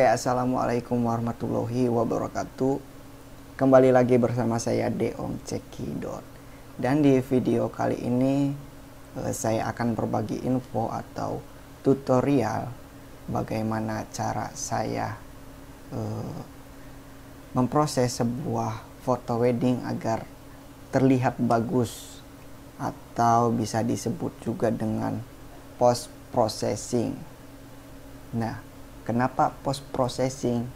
Oke, assalamualaikum warahmatullahi wabarakatuh. Kembali lagi bersama saya Deong Cekidot. Dan di video kali ini eh, saya akan berbagi info atau tutorial bagaimana cara saya eh, memproses sebuah foto wedding agar terlihat bagus atau bisa disebut juga dengan post processing. Nah, Kenapa post processing?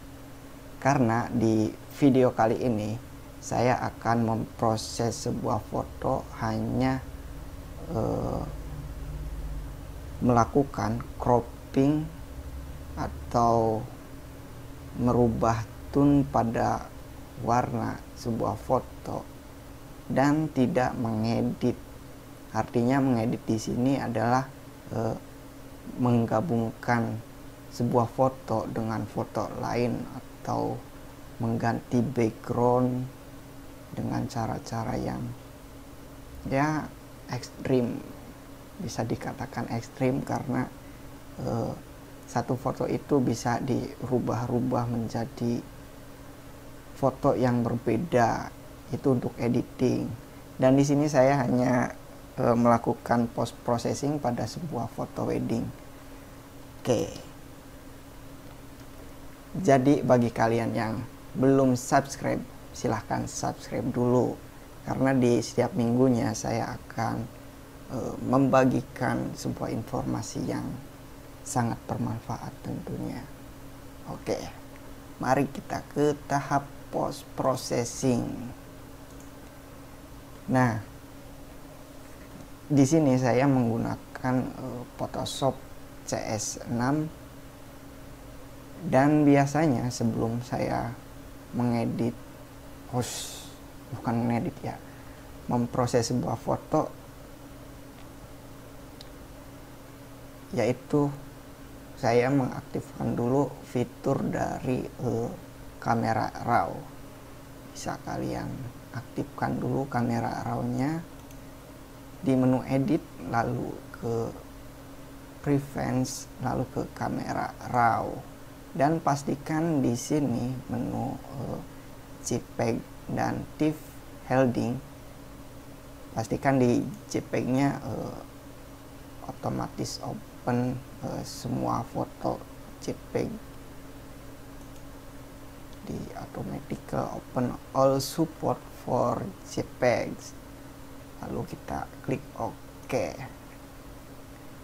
Karena di video kali ini saya akan memproses sebuah foto hanya uh, melakukan cropping atau merubah tone pada warna sebuah foto dan tidak mengedit. Artinya mengedit di sini adalah uh, menggabungkan sebuah foto dengan foto lain atau mengganti background dengan cara-cara yang ya ekstrim. Bisa dikatakan ekstrim karena uh, satu foto itu bisa dirubah-rubah menjadi foto yang berbeda. Itu untuk editing. Dan di sini saya hanya uh, melakukan post processing pada sebuah foto wedding. Oke. okay. Jadi bagi kalian yang belum subscribe, silahkan subscribe dulu. Karena di setiap minggunya saya akan uh, membagikan sebuah informasi yang sangat bermanfaat tentunya. Oke, mari kita ke tahap post processing. Nah, di sini saya menggunakan uh, Photoshop CS6 dan biasanya sebelum saya mengedit host bukan mengedit ya memproses sebuah foto yaitu saya mengaktifkan dulu fitur dari uh, kamera RAW. Bisa kalian aktifkan dulu kamera RAW-nya di menu edit lalu ke prevents lalu ke kamera RAW dan pastikan di sini menu JPEG dan TIFF holding pastikan di JPEG-nya uh, otomatis open uh, semua foto JPEG di automatic open all support for JPEG lalu kita klik OK.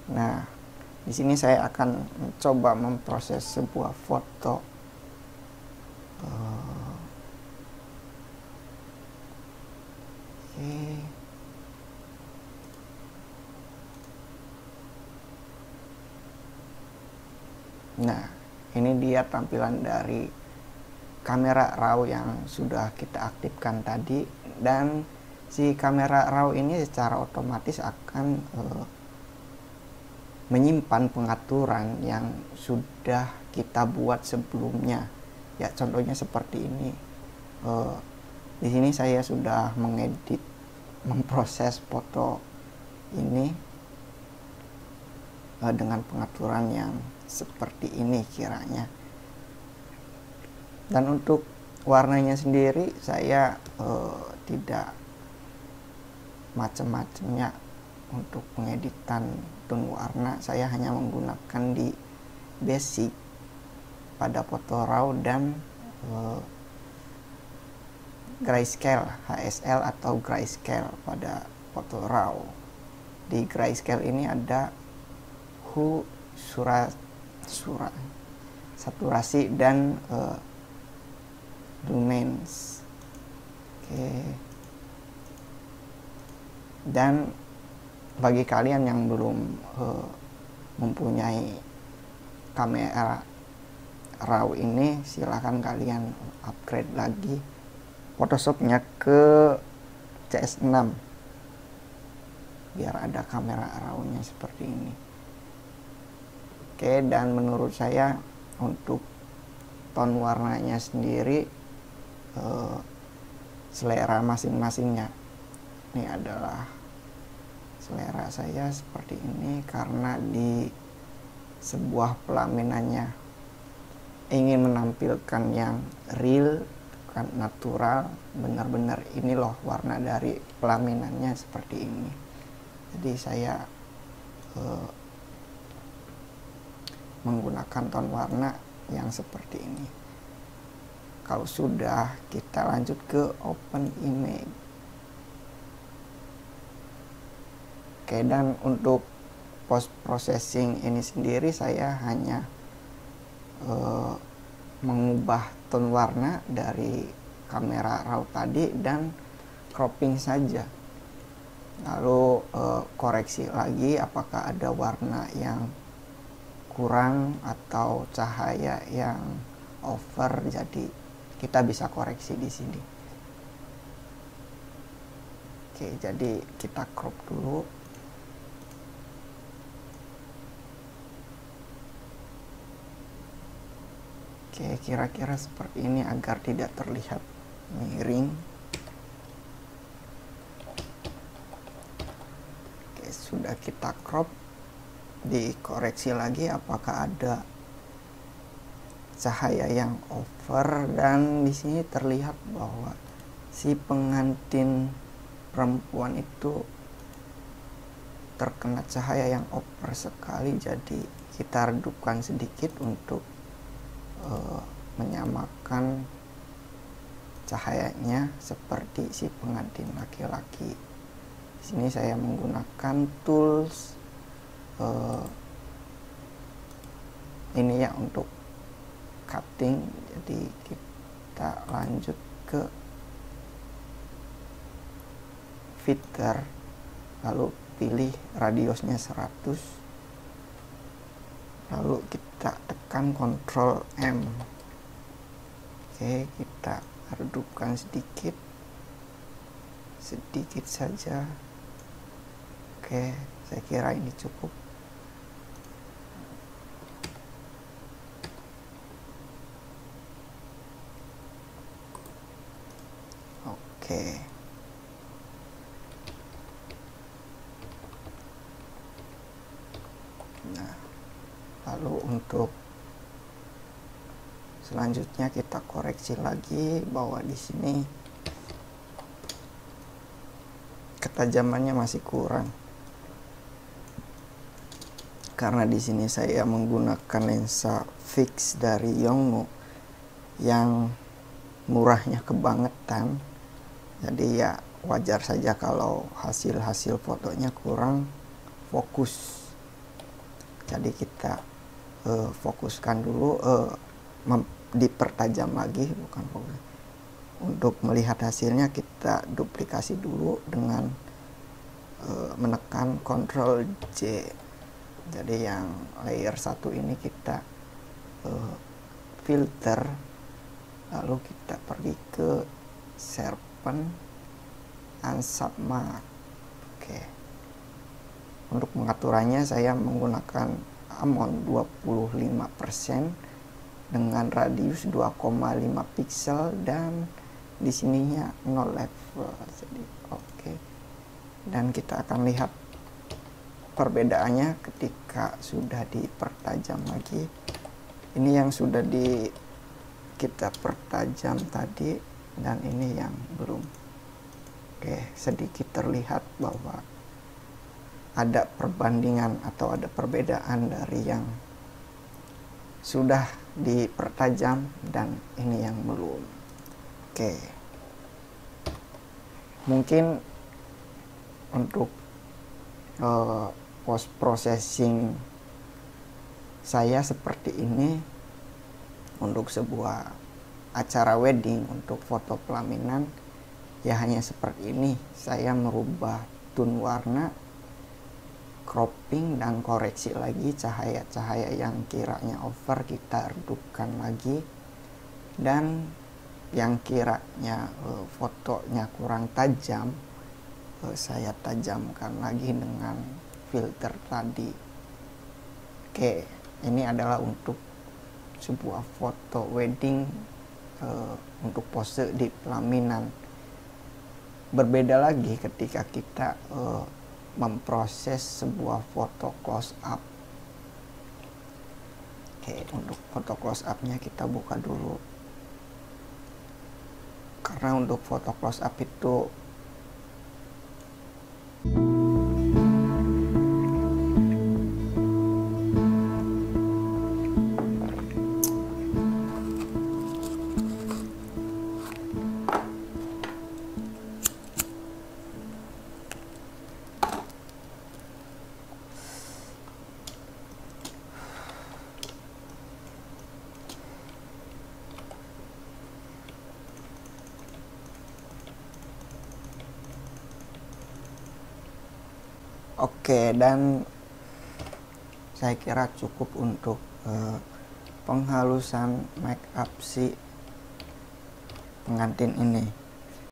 Nah di sini saya akan mencoba memproses sebuah foto uh. Nah, ini dia tampilan dari kamera RAW yang sudah kita aktifkan tadi dan si kamera RAW ini secara otomatis akan uh, menyimpan pengaturan yang sudah kita buat sebelumnya. Ya contohnya seperti ini. Uh, di sini saya sudah mengedit memproses foto ini uh, dengan pengaturan yang seperti ini kiranya. Dan untuk warnanya sendiri saya uh, tidak macam-macamnya untuk pengeditan tone warna saya hanya menggunakan di basic pada foto raw dan uh, grayscale HSL atau grayscale pada foto raw di grayscale ini ada hu surat surat saturasi dan uh, lumens oke okay. dan bagi kalian yang belum uh, mempunyai kamera RAW ini silahkan kalian upgrade lagi Photoshopnya ke CS6 biar ada kamera RAW-nya seperti ini. Oke dan menurut saya untuk tone warnanya sendiri uh, selera masing-masingnya. Ini adalah selera saya seperti ini karena di sebuah pelaminannya. Ingin menampilkan yang real kan natural benar-benar ini loh warna dari pelaminannya seperti ini. Jadi saya uh, menggunakan ton warna yang seperti ini. Kalau sudah kita lanjut ke open image oke dan untuk post processing ini sendiri saya hanya uh, mengubah tone warna dari kamera RAW tadi dan cropping saja. Lalu uh, koreksi lagi apakah ada warna yang kurang atau cahaya yang over jadi kita bisa koreksi di sini. Oke jadi kita crop dulu Oke, kira-kira seperti ini agar tidak terlihat miring. Oke, sudah kita crop. Dikoreksi lagi apakah ada cahaya yang over dan di sini terlihat bahwa si pengantin perempuan itu terkena cahaya yang over sekali jadi kita redupkan sedikit untuk uh, menyamakan cahayanya seperti si pengantin laki-laki. Di sini saya menggunakan tools uh, ini ya untuk cutting. Jadi kita lanjut ke filter lalu pilih radiusnya 100 lalu kita tekan Ctrl M. Oke kita redupkan sedikit. Sedikit saja. Oke saya kira ini cukup. Oke untuk selanjutnya kita koreksi lagi bahwa di sini ketajamannya masih kurang. Karena di sini saya menggunakan lensa fix dari Yongnuo yang murahnya kebangetan. Jadi ya wajar saja kalau hasil-hasil fotonya kurang fokus. Jadi kita uh, fokuskan dulu uh, dipertajam lagi bukan fokus. Untuk melihat hasilnya kita duplikasi dulu dengan uh, menekan Ctrl J. Jadi yang layer satu ini kita uh, filter lalu kita pergi ke serpent ansap mark oke. Okay. untuk mengaturannya saya menggunakan amount 25% dengan radius 2,5 pixel dan di sininya 0 level. Jadi oke. Okay. dan kita akan lihat perbedaannya ketika sudah dipertajam lagi. Ini yang sudah di kita pertajam tadi dan ini yang belum. Oke sedikit terlihat bahwa ada perbandingan atau ada perbedaan dari yang sudah dipertajam dan ini yang belum. Oke. Mungkin untuk uh, post processing saya seperti ini untuk sebuah acara wedding untuk foto pelaminan ya hanya seperti ini saya merubah tone warna cropping dan koreksi lagi cahaya-cahaya yang kiranya over kita redupkan lagi. Dan yang kiranya uh, fotonya kurang tajam uh, saya tajamkan lagi dengan filter tadi. Oke ini adalah untuk sebuah foto wedding uh, untuk pose di pelaminan. Berbeda lagi ketika kita uh, memproses sebuah foto close up. oke untuk foto close up-nya kita buka dulu karena untuk foto close up itu Oke, dan saya kira cukup untuk uh, penghalusan make up si pengantin ini.